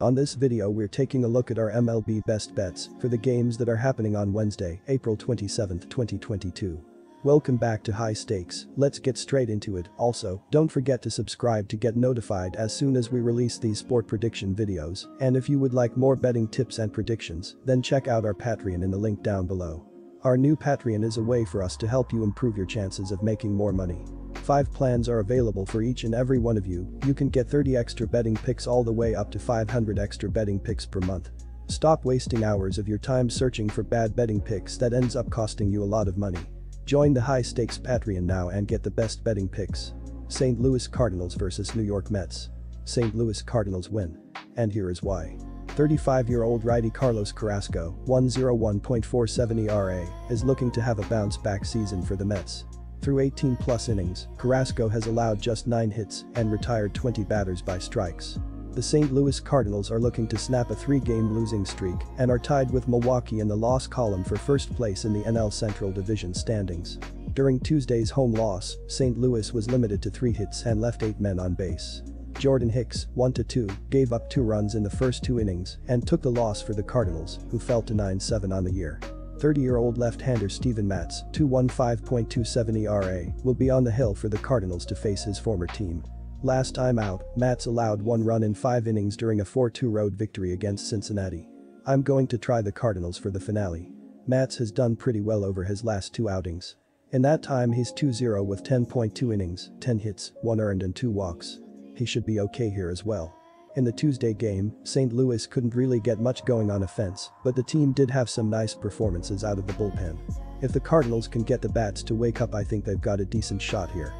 On this video we're taking a look at our MLB best bets for the games that are happening on Wednesday, April 27, 2022. Welcome back to High Stakes, let's get straight into it, also, don't forget to subscribe to get notified as soon as we release these sport prediction videos, and if you would like more betting tips and predictions, then check out our Patreon in the link down below. Our new Patreon is a way for us to help you improve your chances of making more money. 5 plans are available for each and every one of you, you can get 30 extra betting picks all the way up to 500 extra betting picks per month. Stop wasting hours of your time searching for bad betting picks that ends up costing you a lot of money. Join the high stakes Patreon now and get the best betting picks. St. Louis Cardinals vs New York Mets. St. Louis Cardinals win. And here is why. 35-year-old righty Carlos Carrasco, 101.47 ERA, is looking to have a bounce-back season for the Mets. Through 18 plus innings, Carrasco has allowed just 9 hits and retired 20 batters by strikes. The St. Louis Cardinals are looking to snap a three-game losing streak and are tied with Milwaukee in the loss column for first place in the NL Central Division standings. During Tuesday's home loss, St. Louis was limited to 3 hits and left 8 men on base. Jordan Hicks, 1-2, gave up 2 runs in the first 2 innings and took the loss for the Cardinals, who fell to 9-7 on the year. 30-year-old left-hander Steven Matz, 215.27 ERA, will be on the hill for the Cardinals to face his former team. Last time out, Matz allowed one run in five innings during a 4-2 road victory against Cincinnati. I'm going to try the Cardinals for the finale. Matz has done pretty well over his last two outings. In that time he's 2-0 with 10.2 innings, 10 hits, 1 earned and 2 walks. He should be okay here as well. In the Tuesday game, St. Louis couldn't really get much going on offense, but the team did have some nice performances out of the bullpen. If the Cardinals can get the bats to wake up I think they've got a decent shot here.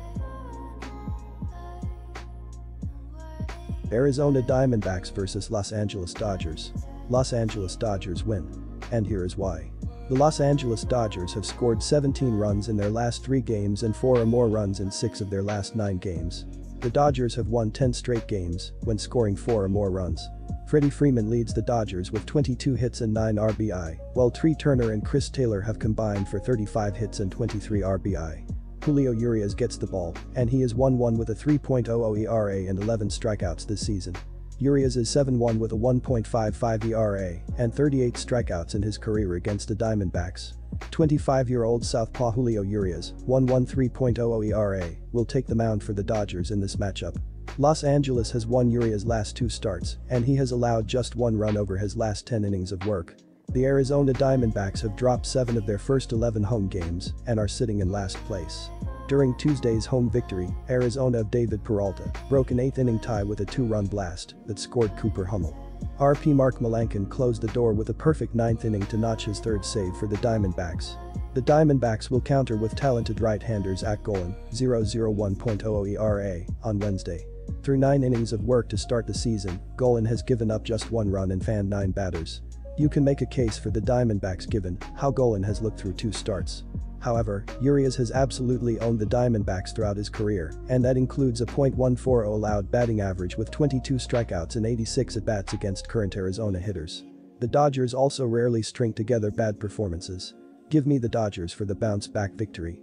Arizona Diamondbacks vs Los Angeles Dodgers. Los Angeles Dodgers win. And here is why. The Los Angeles Dodgers have scored 17 runs in their last 3 games and 4 or more runs in 6 of their last 9 games. The Dodgers have won 10 straight games when scoring 4 or more runs. Freddie Freeman leads the Dodgers with 22 hits and 9 RBI, while Trea Turner and Chris Taylor have combined for 35 hits and 23 RBI. Julio Urias gets the ball, and he is 1-1 with a 3.00 ERA and 11 strikeouts this season. Urias is 7-1 with a 1.55 ERA and 38 strikeouts in his career against the Diamondbacks. 25-year-old Southpaw Julio Urias, 113.00 ERA, will take the mound for the Dodgers in this matchup. Los Angeles has won Urias' last two starts, and he has allowed just one run over his last 10 innings of work. The Arizona Diamondbacks have dropped 7 of their first 11 home games and are sitting in last place. During Tuesday's home victory, Arizona of David Peralta broke an 8th inning tie with a 2-run blast that scored Cooper Hummel. RP Mark Melancon closed the door with a perfect ninth inning to notch his third save for the Diamondbacks. The Diamondbacks will counter with talented right-hander Zac Gallen, 0.01 ERA, on Wednesday. Through nine innings of work to start the season, Gallen has given up just one run and fanned nine batters. You can make a case for the Diamondbacks given how Gallen has looked through two starts. However, Urias has absolutely owned the Diamondbacks throughout his career, and that includes a .140 allowed batting average with 22 strikeouts and 86 at-bats against current Arizona hitters. The Dodgers also rarely string together bad performances. Give me the Dodgers for the bounce-back victory.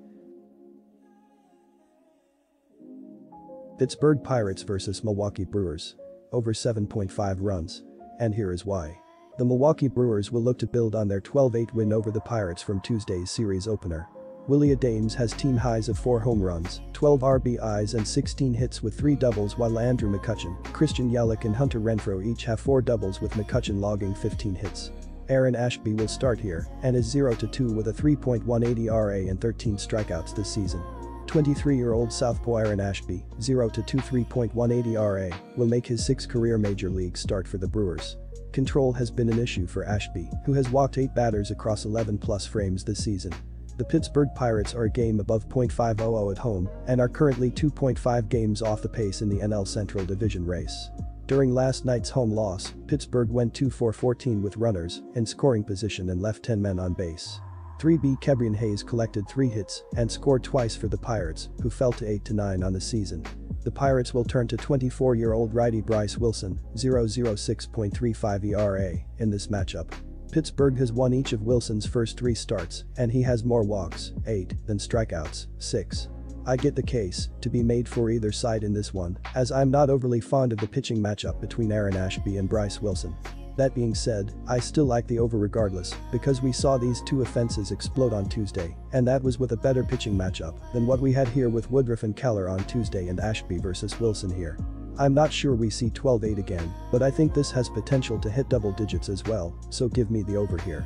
Pittsburgh Pirates vs Milwaukee Brewers. Over 7.5 runs. And here is why. The Milwaukee Brewers will look to build on their 12-8 win over the Pirates from Tuesday's series opener. Willy Adames has team highs of 4 home runs, 12 RBIs and 16 hits with 3 doubles while Andrew McCutchen, Christian Yelich and Hunter Renfroe each have 4 doubles with McCutchen logging 15 hits. Aaron Ashby will start here and is 0-2 with a 3.18 ERA and 13 strikeouts this season. 23-year-old Southpaw Aaron Ashby, 0-2 3.18 ERA, will make his sixth career major league start for the Brewers. Control has been an issue for Ashby, who has walked 8 batters across 11 plus frames this season. The Pittsburgh Pirates are a game above .500 at home and are currently 2.5 games off the pace in the NL Central Division race. During last night's home loss, Pittsburgh went 2-4-14 with runners in scoring position and left 10 men on base. 3B Ke'Bryan Hayes collected 3 hits and scored twice for the Pirates, who fell to 8-9 on the season. The Pirates will turn to 24-year-old righty Bryce Wilson, 0.06.35 ERA, in this matchup. Pittsburgh has won each of Wilson's first three starts, and he has more walks, 8, than strikeouts, 6. I get the case to be made for either side in this one, as I'm not overly fond of the pitching matchup between Aaron Ashby and Bryce Wilson. That being said, I still like the over regardless, because we saw these two offenses explode on Tuesday, and that was with a better pitching matchup than what we had here with Woodruff and Keller on Tuesday and Ashby versus Wilson here. I'm not sure we see 12-8 again, but I think this has potential to hit double digits as well, so give me the over here.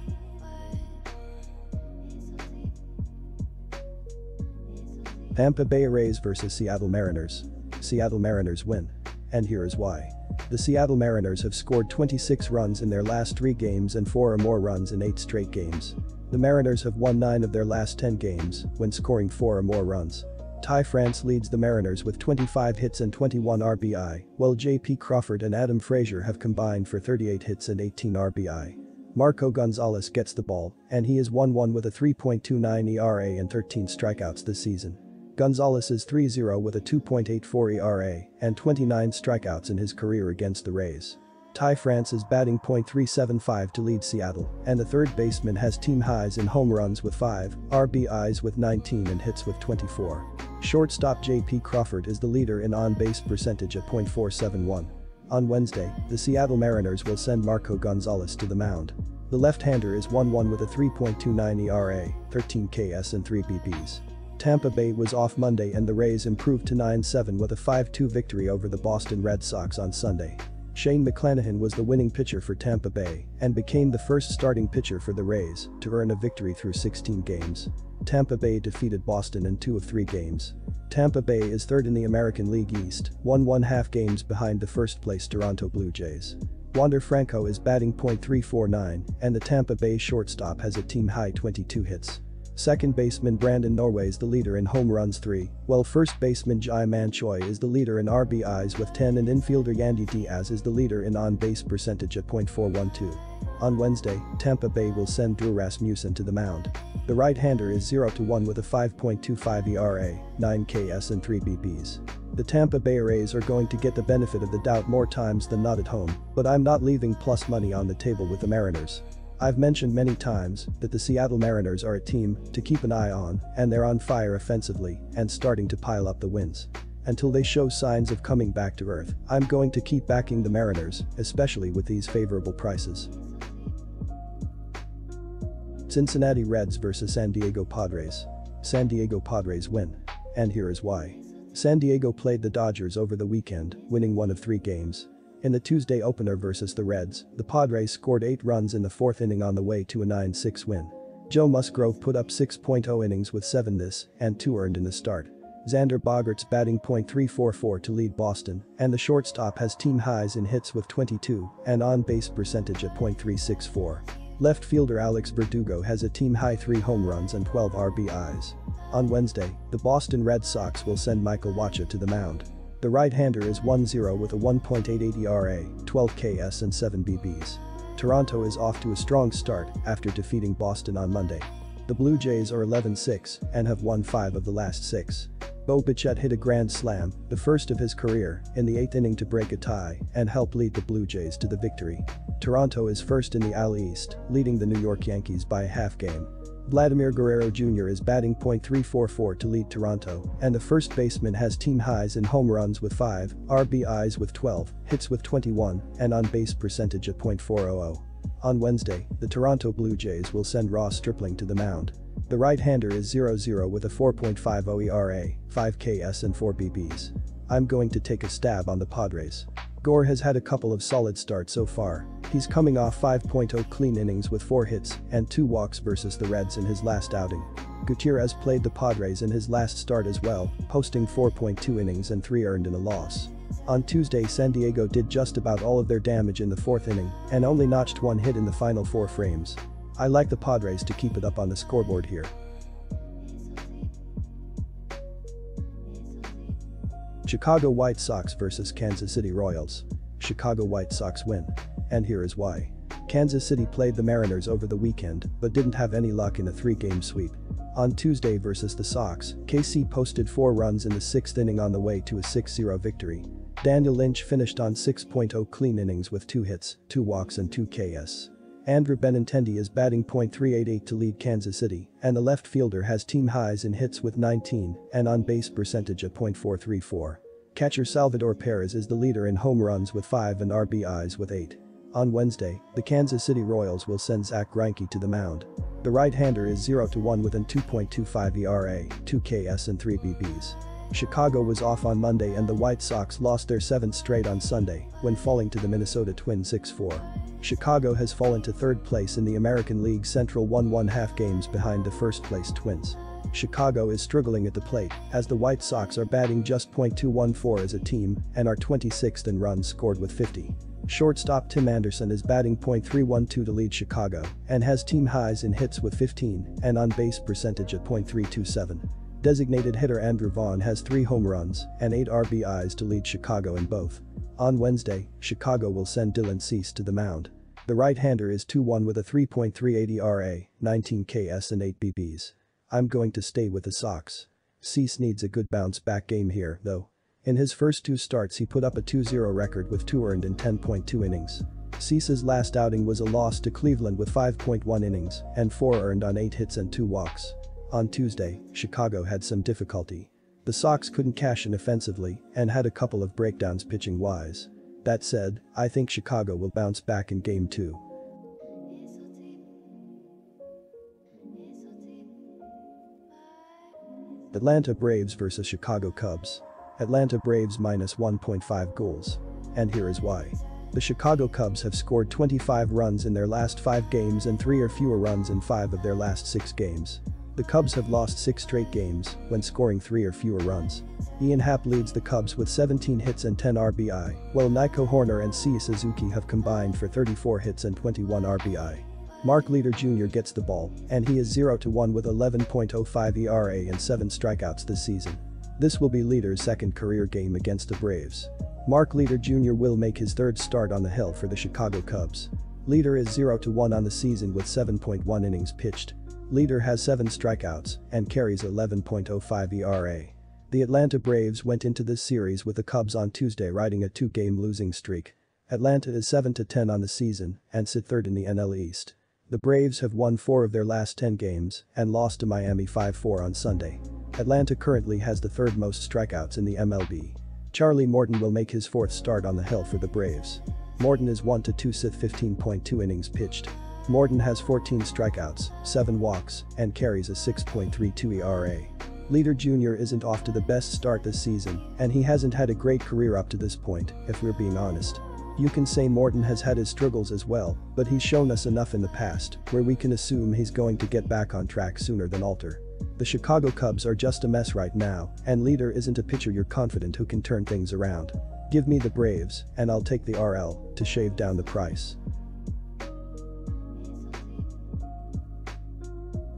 Tampa Bay Rays vs Seattle Mariners. Seattle Mariners win. And here is why. The Seattle Mariners have scored 26 runs in their last 3 games and 4 or more runs in 8 straight games. The Mariners have won 9 of their last 10 games when scoring 4 or more runs. Ty France leads the Mariners with 25 hits and 21 RBI, while JP Crawford and Adam Frazier have combined for 38 hits and 18 RBI. Marco Gonzalez gets the ball, and he is 1-1 with a 3.29 ERA and 13 strikeouts this season. Gonzalez is 3-0 with a 2.84 ERA and 29 strikeouts in his career against the Rays. Ty France is batting .375 to lead Seattle, and the third baseman has team highs in home runs with 5, RBIs with 19 and hits with 24. Shortstop J.P. Crawford is the leader in on-base percentage at .471. On Wednesday, the Seattle Mariners will send Marco Gonzalez to the mound. The left-hander is 1-1 with a 3.29 ERA, 13 Ks and 3 BBs. Tampa Bay was off Monday and the Rays improved to 9-7 with a 5-2 victory over the Boston Red Sox on Sunday. Shane McClanahan was the winning pitcher for Tampa Bay and became the first starting pitcher for the Rays to earn a victory through 16 games. Tampa Bay defeated Boston in two of three games. Tampa Bay is third in the American League East, one one half games behind the first place Toronto Blue Jays. Wander Franco is batting .349 and the Tampa Bay shortstop has a team high 22 hits. Second baseman Brandon Norway is the leader in home runs 3, while first baseman Ji-Man Choi is the leader in RBIs with 10 and infielder Yandy Diaz is the leader in on-base percentage at .412. On Wednesday, Tampa Bay will send Drew Rasmussen to the mound. The right-hander is 0-1 with a 5.25 ERA, 9 Ks and 3 BBs. The Tampa Bay Rays are going to get the benefit of the doubt more times than not at home, but I'm not leaving plus money on the table with the Mariners. I've mentioned many times that the Seattle Mariners are a team to keep an eye on and they're on fire offensively and starting to pile up the wins. Until they show signs of coming back to earth, I'm going to keep backing the Mariners, especially with these favorable prices. Cincinnati Reds vs San Diego Padres. San Diego Padres win. And here is why. San Diego played the Dodgers over the weekend, winning one of three games. In the Tuesday opener versus the Reds, the Padres scored 8 runs in the fourth inning on the way to a 9-6 win. Joe Musgrove put up 6.0 innings with 7 this and 2 earned in the start. Xander Bogaerts batting .344 to lead Boston, and the shortstop has team highs in hits with 22 and on-base percentage at .364. Left fielder Alex Verdugo has a team high 3 home runs and 12 RBIs. On Wednesday, the Boston Red Sox will send Michael Wacha to the mound. The right-hander is 1-0 with a 1.88 ERA, 12 Ks and 7 BBs. Toronto is off to a strong start after defeating Boston on Monday. The Blue Jays are 11-6 and have won 5 of the last 6. Bo Bichette hit a grand slam, the first of his career, in the 8th inning to break a tie and help lead the Blue Jays to the victory. Toronto is first in the AL East, leading the New York Yankees by a half game. Vladimir Guerrero Jr. is batting .344 to lead Toronto, and the first baseman has team highs in home runs with 5, RBIs with 12, hits with 21, and on-base percentage at .400. On Wednesday, the Toronto Blue Jays will send Ross Stripling to the mound. The right-hander is 0-0 with a 4.50 ERA, 5 Ks and 4 BBs. I'm going to take a stab on the Padres. Gore has had a couple of solid starts so far. He's coming off 5.0 clean innings with 4 hits and 2 walks versus the Reds in his last outing. Gutierrez played the Padres in his last start as well, posting 4.2 innings and 3 earned in a loss. On Tuesday San Diego did just about all of their damage in the fourth inning and only notched one hit in the final four frames. I like the Padres to keep it up on the scoreboard here. Chicago White Sox vs Kansas City Royals. Chicago White Sox win. And here is why. Kansas City played the Mariners over the weekend but didn't have any luck in a three-game sweep. On Tuesday versus the Sox, KC posted 4 runs in the 6th inning on the way to a 6-0 victory. Daniel Lynch finished on 6.0 clean innings with 2 hits, 2 walks and 2 KS. Andrew Benintendi is batting .388 to lead Kansas City, and the left fielder has team highs in hits with 19 and on-base percentage at .434. Catcher Salvador Perez is the leader in home runs with 5 and RBIs with 8. On Wednesday, the Kansas City Royals will send Zack Greinke to the mound. The right-hander is 0-1 with an 2.25 ERA, 2 Ks and 3 BBs. Chicago was off on Monday and the White Sox lost their seventh straight on Sunday when falling to the Minnesota Twins 6-4. Chicago has fallen to third place in the American League Central 1-1 half games behind the first-place Twins. Chicago is struggling at the plate as the White Sox are batting just .214 as a team and are 26th in runs scored with 50. Shortstop Tim Anderson is batting .312 to lead Chicago and has team highs in hits with 15 and on base percentage at .327. Designated hitter Andrew Vaughn has 3 home runs and 8 RBIs to lead Chicago in both. On Wednesday, Chicago will send Dylan Cease to the mound. The right-hander is 2-1 with a 3.380 ERA, 19 Ks and 8 BBs. I'm going to stay with the Sox. Cease needs a good bounce-back game here, though. In his first two starts he put up a 2-0 record with 2 earned in 10.2 innings. Cease's last outing was a loss to Cleveland with 5.1 innings and 4 earned on 8 hits and 2 walks. On Tuesday, Chicago had some difficulty. The Sox couldn't cash in offensively and had a couple of breakdowns pitching-wise. That said, I think Chicago will bounce back in Game 2. Atlanta Braves vs Chicago Cubs. Atlanta Braves minus 1.5 goals. And here is why. The Chicago Cubs have scored 25 runs in their last 5 games and 3 or fewer runs in 5 of their last 6 games. The Cubs have lost six straight games when scoring three or fewer runs. Ian Happ leads the Cubs with 17 hits and 10 RBI, while Nico Hoerner and Seiya Suzuki have combined for 34 hits and 21 RBI. Mark Leiter Jr. gets the ball, and he is 0-1 with 11.05 ERA and 7 strikeouts this season. This will be Leiter's second career game against the Braves. Mark Leiter Jr. will make his third start on the hill for the Chicago Cubs. Leiter is 0-1 on the season with 7.1 innings pitched, Leiter has 7 strikeouts and carries 11.05 ERA. The Atlanta Braves went into this series with the Cubs on Tuesday riding a two-game losing streak. Atlanta is 7-10 on the season and sit third in the NL East. The Braves have won 4 of their last 10 games and lost to Miami 5-4 on Sunday. Atlanta currently has the third most strikeouts in the MLB. Charlie Morton will make his fourth start on the hill for the Braves. Morton is 1-2 Sith 15.2 innings pitched. Morton has 14 strikeouts, 7 walks, and carries a 6.32 ERA. Leiter Jr. isn't off to the best start this season, and he hasn't had a great career up to this point, if we're being honest. You can say Morton has had his struggles as well, but he's shown us enough in the past, where we can assume he's going to get back on track sooner than alter. The Chicago Cubs are just a mess right now, and Leiter isn't a pitcher you're confident who can turn things around. Give me the Braves, and I'll take the RL, to shave down the price.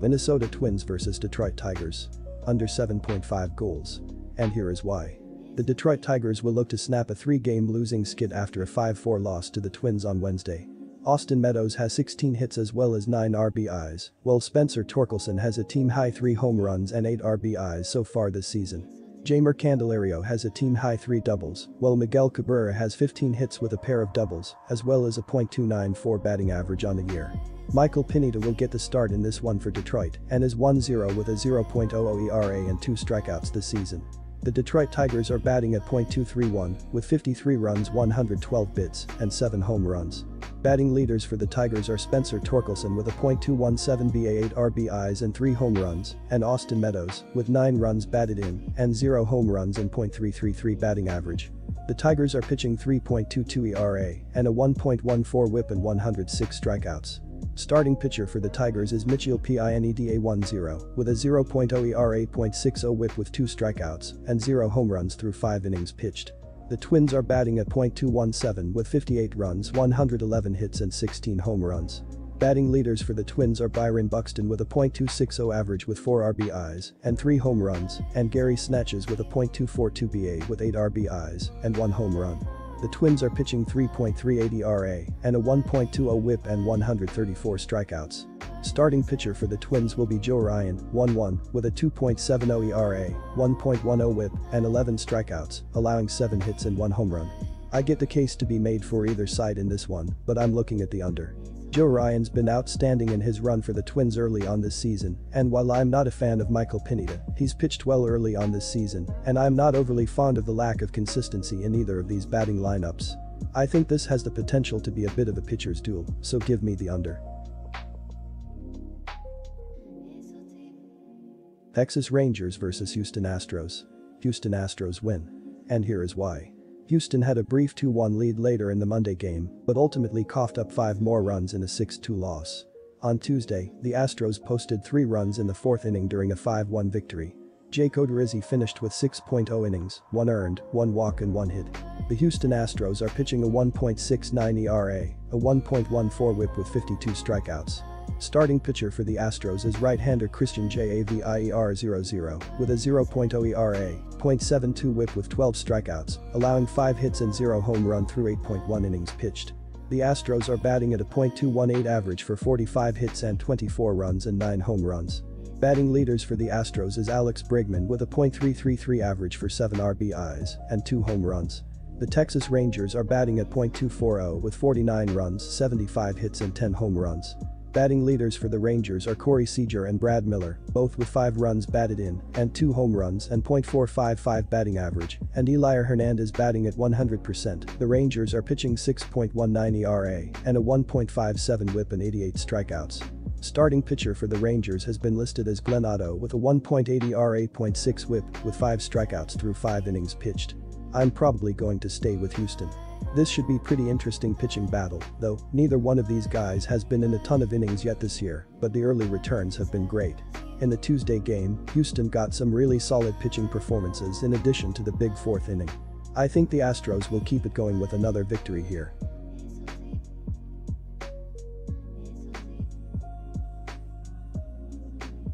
Minnesota Twins vs Detroit Tigers. Under 7.5 goals. And here is why. The Detroit Tigers will look to snap a three-game losing skid after a 5-4 loss to the Twins on Wednesday. Austin Meadows has 16 hits as well as 9 RBIs, while Spencer Torkelson has a team-high 3 home runs and 8 RBIs so far this season. Jeimer Candelario has a team-high 3 doubles, while Miguel Cabrera has 15 hits with a pair of doubles, as well as a .294 batting average on the year. Michael Pineda will get the start in this one for Detroit and is 1-0 with a 0.00 ERA and 2 strikeouts this season. The Detroit Tigers are batting at .231 with 53 runs 112 bits and 7 home runs. Batting leaders for the Tigers are Spencer Torkelson with a .217 BA 8 RBIs and 3 home runs and Austin Meadows with 9 runs batted in and 0 home runs and .333 batting average. The Tigers are pitching 3.22 ERA and a 1.14 whip and 106 strikeouts. Starting pitcher for the Tigers is Mitchell Pineda-10 with a 0.0 ERA .60 whip with 2 strikeouts and 0 home runs through 5 innings pitched. The Twins are batting at .217 with 58 runs 111 hits and 16 home runs. Batting leaders for the Twins are Byron Buxton with a .260 average with 4 RBIs and 3 home runs and Gary Sanchez with a .242 BA with 8 RBIs and 1 home run. The Twins are pitching 3.380 ERA and a 1.20 whip and 134 strikeouts. Starting pitcher for the Twins will be Joe Ryan, 1-1, with a 2.70 ERA, 1.10 whip, and 11 strikeouts, allowing 7 hits and 1 home run. I get the case to be made for either side in this one, but I'm looking at the under. Joe Ryan's been outstanding in his run for the Twins early on this season, and while I'm not a fan of Michael Pineda, he's pitched well early on this season, and I'm not overly fond of the lack of consistency in either of these batting lineups. I think this has the potential to be a bit of a pitcher's duel, so give me the under. Texas Rangers vs Houston Astros. Houston Astros win. And here is why. Houston had a brief 2-1 lead later in the Monday game, but ultimately coughed up five more runs in a 6-2 loss. On Tuesday, the Astros posted three runs in the fourth inning during a 5-1 victory. Jake Odorizzi finished with 6.0 innings, one earned, one walk and one hit. The Houston Astros are pitching a 1.69 ERA, a 1.14 whip with 52 strikeouts. Starting pitcher for the Astros is right-hander Cristian Javier-00 with a 0.0 ERA, .72 whip with 12 strikeouts, allowing 5 hits and 0 home run through 8.1 innings pitched. The Astros are batting at a .218 average for 45 hits and 24 runs and 9 home runs. Batting leaders for the Astros is Alex Bregman with a .333 average for 7 RBIs and 2 home runs. The Texas Rangers are batting at .240 with 49 runs, 75 hits and 10 home runs. Batting leaders for the Rangers are Corey Seager and Brad Miller, both with 5 runs batted in and 2 home runs and .455 batting average, and Elier Hernandez batting at 100%. The Rangers are pitching 6.19 ERA and a 1.57 whip and 88 strikeouts. Starting pitcher for the Rangers has been listed as Glenn Otto with a 1.80 ERA, 0.6 whip with 5 strikeouts through 5 innings pitched. I'm probably going to stay with Houston. This should be pretty interesting pitching battle, though neither one of these guys has been in a ton of innings yet this year, but the early returns have been great. In the Tuesday game, Houston got some really solid pitching performances in addition to the big fourth inning. I think the Astros will keep it going with another victory here.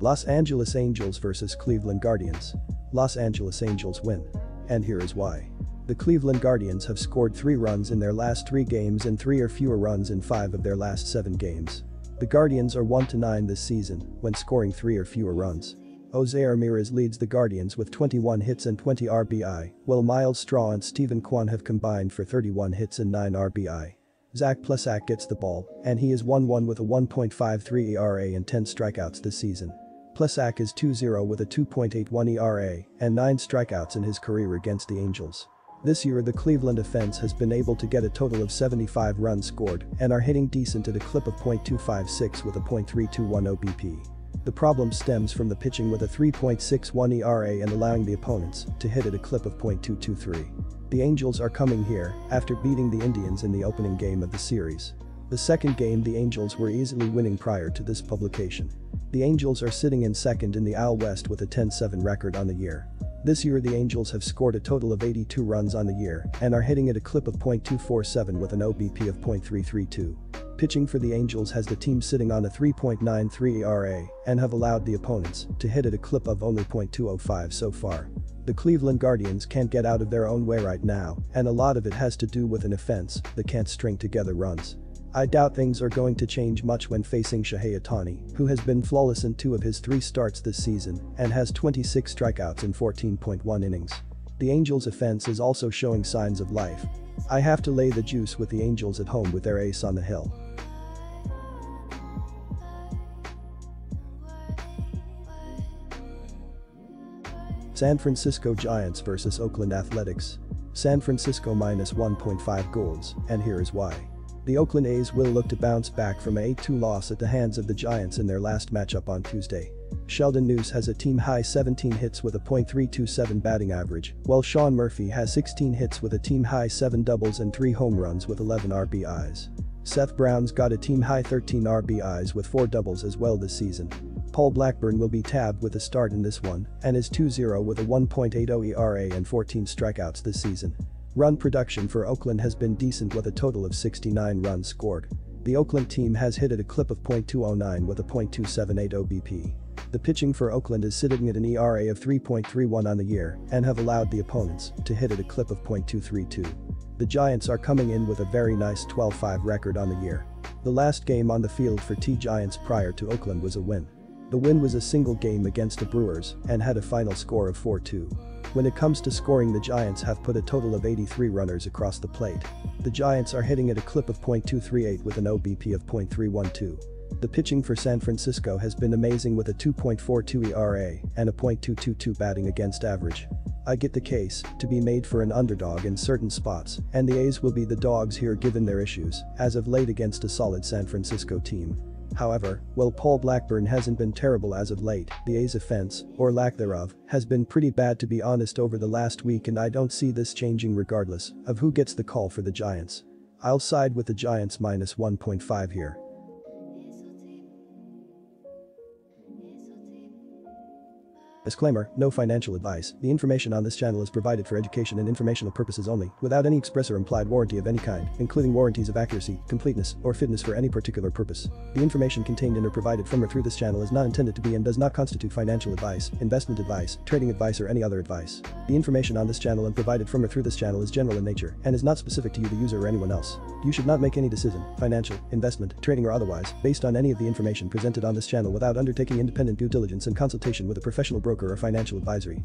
Los Angeles Angels vs Cleveland Guardians. Los Angeles Angels win. And here is why. The Cleveland Guardians have scored three runs in their last three games and three or fewer runs in five of their last seven games. The Guardians are 1-9 this season when scoring three or fewer runs. Jose Ramirez leads the Guardians with 21 hits and 20 RBI, while Myles Straw and Steven Kwan have combined for 31 hits and 9 RBI. Zach Plesac gets the ball, and he is 1-1 with a 1.53 ERA and 10 strikeouts this season. Plesac is 2-0 with a 2.81 ERA and 9 strikeouts in his career against the Angels. This year the Cleveland offense has been able to get a total of 75 runs scored and are hitting decent at a clip of .256 with a .321 OBP. The problem stems from the pitching with a 3.61 ERA and allowing the opponents to hit at a clip of .223. The Angels are coming here after beating the Indians in the opening game of the series. The second game the Angels were easily winning prior to this publication. The Angels are sitting in second in the AL West with a 10-7 record on the year. This year the Angels have scored a total of 82 runs on the year and are hitting at a clip of .247 with an OBP of .332. Pitching for the Angels has the team sitting on a 3.93 ERA and have allowed the opponents to hit at a clip of only .205 so far. The Cleveland Guardians can't get out of their own way right now, and a lot of it has to do with an offense that can't string together runs. I doubt things are going to change much when facing Shohei Ohtani, who has been flawless in two of his three starts this season and has 26 strikeouts in 14.1 innings. The Angels' offense is also showing signs of life. I have to lay the juice with the Angels at home with their ace on the hill. San Francisco Giants vs Oakland Athletics. San Francisco minus 1.5 goals, and here is why. The Oakland A's will look to bounce back from a 8-2 loss at the hands of the Giants in their last matchup on Tuesday. Sheldon Neuse has a team-high 17 hits with a .327 batting average, while Sean Murphy has 16 hits with a team-high 7 doubles and 3 home runs with 11 RBIs. Seth Brown's got a team-high 13 RBIs with 4 doubles as well this season. Paul Blackburn will be tabbed with a start in this one and is 2-0 with a 1.80 ERA and 14 strikeouts this season. Run production for Oakland has been decent with a total of 69 runs scored. The Oakland team has hit at a clip of .209 with a .278 OBP. The pitching for Oakland is sitting at an ERA of 3.31 on the year and have allowed the opponents to hit at a clip of .232. The Giants are coming in with a very nice 12-5 record on the year. The last game on the field for T-Giants prior to Oakland was a win. The win was a single game against the Brewers and had a final score of 4-2. When it comes to scoring the Giants have put a total of 83 runners across the plate. The Giants are hitting at a clip of .238 with an OBP of .312. The pitching for San Francisco has been amazing with a 2.42 ERA and a .222 batting against average. I get the case to be made for an underdog in certain spots, and the A's will be the dogs here given their issues, as of late against a solid San Francisco team. However, while Paul Blackburn hasn't been terrible as of late, the A's offense, or lack thereof, has been pretty bad to be honest over the last week and I don't see this changing regardless of who gets the call for the Giants. I'll side with the Giants minus 1.5 here. Disclaimer, no financial advice. The information on this channel is provided for education and informational purposes only, without any express or implied warranty of any kind, including warranties of accuracy, completeness, or fitness for any particular purpose. The information contained in or provided from or through this channel is not intended to be and does not constitute financial advice, investment advice, trading advice or any other advice. The information on this channel and provided from or through this channel is general in nature and is not specific to you the user or anyone else. You should not make any decision, financial, investment, trading or otherwise, based on any of the information presented on this channel without undertaking independent due diligence and consultation with a professional broker or financial advisory.